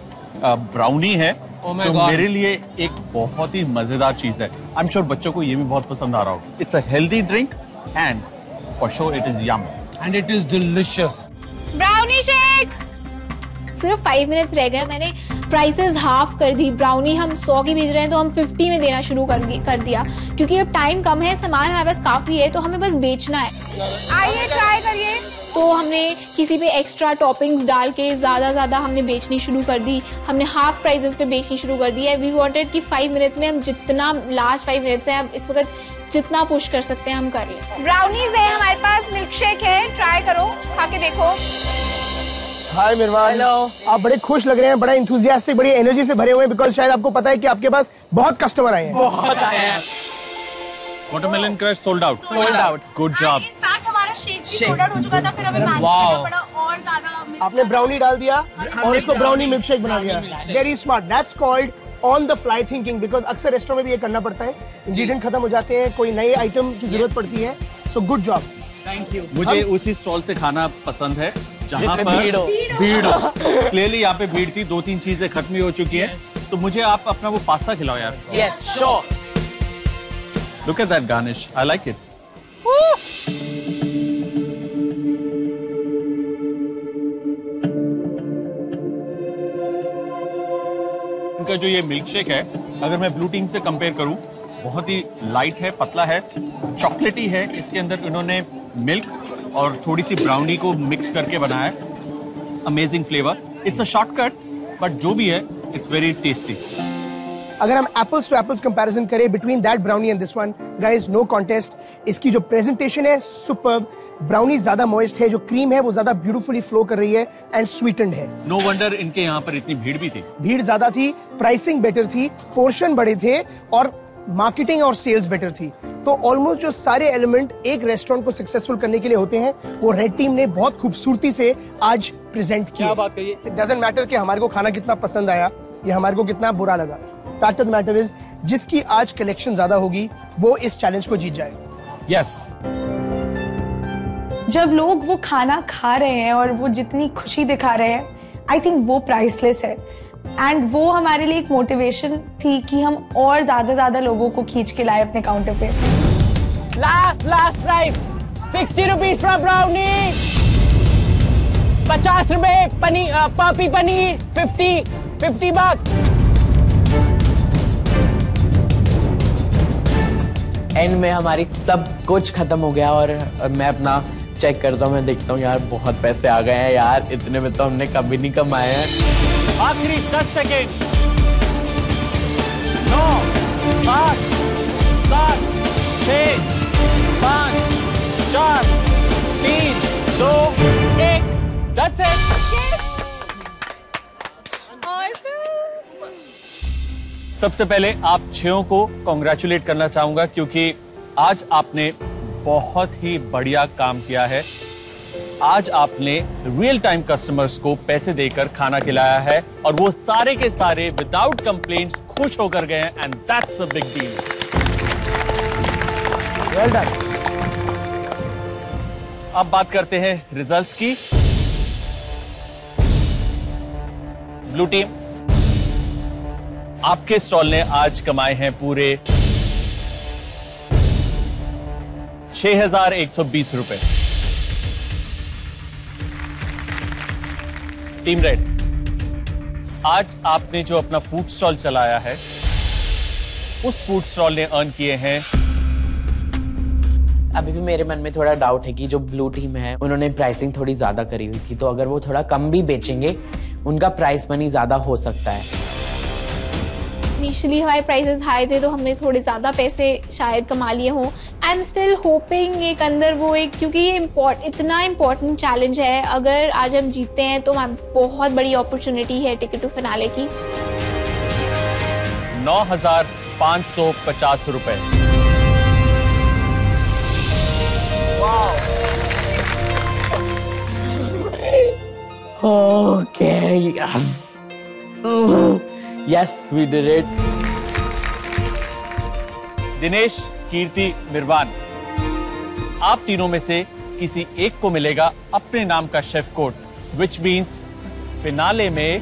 ब्राउनी है. Oh तो God. मेरे लिए एक बहुत ही मज़ेदार चीज़ है. आई एम श्योर बच्चों को ये भी बहुत पसंद आ रहा होगा. It's a healthy drink and for sure it is yum and it is delicious brownie shake सिर्फ़ फाइव मिनट्स रह गए। मैंने प्राइसेस हाफ़ कर दी। ब्राउनी हम सौ की भेज रहे हैं तो हम फिफ्टी में देना शुरू कर कर दिया। क्योंकि अब टाइम कम है सामान हमारे पास काफ़ी है तो हमें बस बेचना है। आइए ट्राई करिए। तो हमने किसी पे एक्स्ट्रा टॉपिंग्स डाल के ज़्यादा ज़्यादा हमने बेचनी शुरू कर दी। हमने हाफ़ प्राइजेस पे बेचनी शुरू कर दी है। वी वांटेड कि फाइव मिनट्स में हम जितना लास्ट फाइव मिनट्स है अब इस वक्त जितना पुश कर सकते हैं हम कर लें। ब्राउनीज है हमारे पास मिल्क शेक है। ट्राई करो। खा के देखो। हाय मिरवान हेलो आप बड़े खुश लग रहे हैं बड़ा इंथुजियास्टिक बड़ी एनर्जी से भरे हुए हैं बिकॉज़ शायद आपको पता है कि आपके पास बहुत कस्टमर आए हैं। बहुत आए हैं। Watermelon crush sold out Sold out. Good job in fact हमारा शेक भी सोल्ड आउट हो चुका था फिर हमें मैनेज करना पड़ा और ज़्यादा आपने ब्राउनी डाल दिया और इसको ब्राउनी मिल्क शेक बना दिया। Very smart that's called on the fly thinking because अक्सर रेस्टोरेंट में भी ये करना पड़ता है। इंग्रीडियंट खत्म हो जाते हैं कोई नए आइटम की ज़रूरत पड़ती है। So good job thank you मुझे उसी स्टॉल से खाना पसंद है। जहाँ पर भीड़ हो। क्लियरली यहाँ पे भीड़ थी दो तीन चीज़ें खत्म ही हो चुकी हैं। तो मुझे आप अपना वो पास्ता खिलाओ यार। Yes sure look at that garnish I like it इनका जो ये मिल्क शेक है अगर मैं ब्लू टीम से कंपेयर करूँ बहुत ही लाइट है पतला है चॉकलेटी है। इसके अंदर इन्होंने मिल्क और थोड़ी सी ब्राउनी को मिक्स करके बनाया है। Amazing flavour it's a shortcut but जो भी है इट्स वेरी टेस्टी अगर हम एप्पल्स टू एप्पल्स कंपैरिजन करें between that brownie and this one guys no contest इसकी जो प्रेजेंटेशन है सुपर ब्राउनी ज़्यादा मॉइस्ट है जो क्रीम है वो ज़्यादा ब्यूटीफुली फ्लो कर रही है एंड स्वीटेंड है। नो वंडर इनके यहाँ पर इतनी भीड़ भी थी। भीड़ ज़्यादा थी प्राइसिंग बेटर थी पोर्शन बड़े थे और मार्केटिंग और सेल्स बेटर थी। तो ऑलमोस्ट जो सारे एलिमेंट एक रेस्टोरेंट को सक्सेसफुल करने के लिए होते हैं वो रेड टीम ने बहुत खूबसूरती से आज प्रेजेंट किया बात कही? डजेंट मैटर कि हमारे को खाना कितना पसंद आया या हमारे को कितना बुरा लगा। फैक्ट ऑफ़ मैटर इज़ जिसकी आज कलेक्शन ज़्यादा होगी वो इस चैलेंज को जीत जाएगा। यस जब लोग वो खाना खा रहे हैं और वो जितनी खुशी दिखा रहे हैं आई थिंक वो प्राइसलेस है। एंड वो हमारे लिए एक मोटिवेशन थी कि हम और ज़्यादा ज़्यादा लोगों को खींच के लाए अपने काउंटर पे। Last last price sixty rupees for brownie पचास रुपए पनीर पापी paneer fifty fifty bucks and में हमारी सब कुछ खत्म हो गया और मैं अपना चेक करता हूँ, मैं देखता हूँ, यार बहुत पैसे आ गए हैं, यार इतने में तो हमने कभी नहीं कमाए हैं। आखिरी दस सेकेंड। नौ, आठ, सात छ पाँच, चार, तीन, दो, एक। दस सबसे पहले आप छयों को कॉन्ग्रेचुलेट करना चाहूँगा क्योंकि आज आपने बहुत ही बढ़िया काम किया है। आज आपने रियल टाइम कस्टमर्स को पैसे देकर खाना खिलाया है और वो सारे के सारे विदाउट कंप्लेंट्स खुश होकर गए and that's a big deal well done अब बात करते हैं रिजल्ट्स की. ब्लू टीम आपके स्टॉल ने आज कमाए हैं पूरे छह हज़ार एक सौ बीस रुपए। टीम रेड, आज आपने जो अपना फ़ूड स्टॉल चलाया है, उस फ़ूड स्टॉल ने अर्न किए हैं। अभी भी मेरे मन में थोड़ा डाउट है कि जो ब्लू टीम है, उन्होंने प्राइसिंग थोड़ी ज़्यादा करी हुई थी तो अगर वो थोड़ा कम भी बेचेंगे, उनका प्राइस मनी ज़्यादा हो सकता है। इनिशियली हमारे प्राइसेस हाई थे तो हमने थोड़े ज़्यादा पैसे शायद कमा लिए हों। आई एम स्टिल होपिंग एक अंदर वो एक क्योंकि ये इम्पोर्ट इतना इम्पोर्टेंट चैलेंज है। अगर आज हम जीतते हैं तो हमारी बहुत बड़ी अपॉर्चुनिटी है टिकट टू फिनाले की। नौ हज़ार पाँच सौ पचास रुपए। Okay, yes. Oh, yes, we did it. Dinesh कीर्ति मिरवान। आप तीनों में से किसी एक को मिलेगा अपने नाम का chef coat which means finale में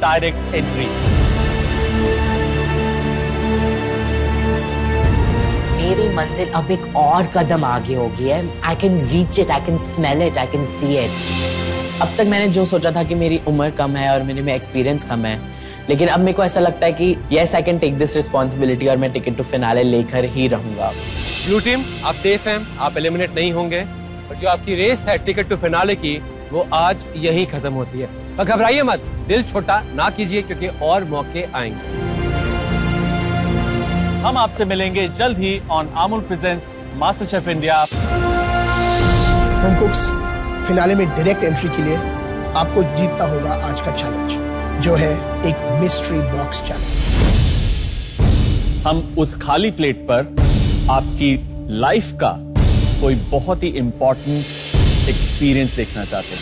डायरेक्ट एंट्री मेरी मंजिल अब एक और कदम आगे होगी है। I can reach it I can smell it I can see it अब तक मैंने जो सोचा था कि मेरी उम्र कम है और मेरे में एक्सपीरियंस कम है लेकिन अब मेरे को ऐसा लगता है कि yes I can take this responsibility और मैं टिकट टू फिनाले लेकर ही रहूँगा। ब्लू टीम आप सेफ़ हैं आप एलिमिनेट नहीं होंगे और जो आपकी रेस है टिकट टू फिनाले की वो आज यही खत्म होती है। और घबराइए मत दिल छोटा ना कीजिए क्योंकि और मौके आएँगे। हम आपसे मिलेंगे जल्द ही on Amul presents MasterChef India home cooks finale में डायरेक्ट एंट्री के लिए आपको जीतना होगा आज का चैलेंज जो है एक मिस्ट्री बॉक्स चैलेंज हम उस खाली प्लेट पर आपकी लाइफ का कोई बहुत ही इंपॉर्टेंट एक्सपीरियंस देखना चाहते हैं।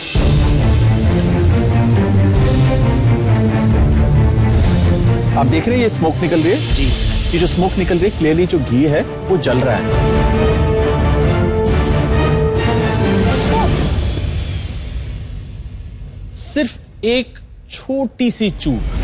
आप देख रहे हैं ये स्मोक निकल रही है? जी। ये जो स्मोक निकल रही है क्लियरली जो घी है वो जल रहा है। सिर्फ़ एक छोटी सी चूक।